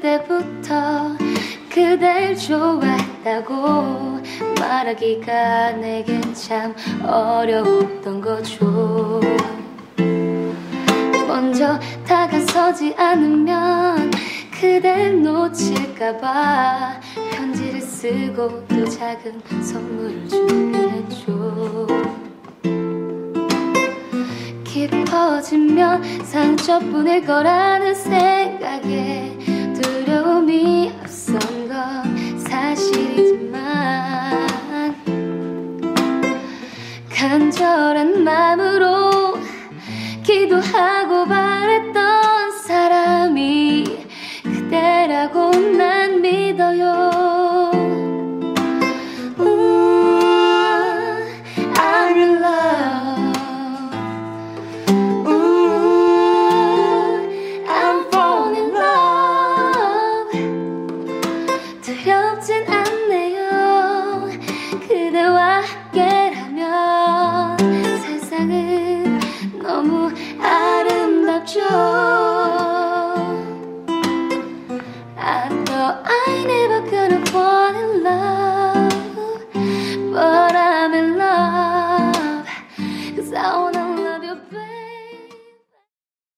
때부터 그댈 좋아했다고 말하기가 내겐 참 어려웠던 거죠. 먼저 다가서지 않으면 그댈 놓칠까봐 편지를 쓰고 또 작은 선물을 준비 깊어지면 상처뿐일 거라는 생각에 두려움이 앞선 건 사실이지만 간절한 마음으로 두렵진 않네요 그대와 함께라면 세상은 너무 아름답죠 I know I never gonna fall in love But I'm in love Cause I wanna love you baby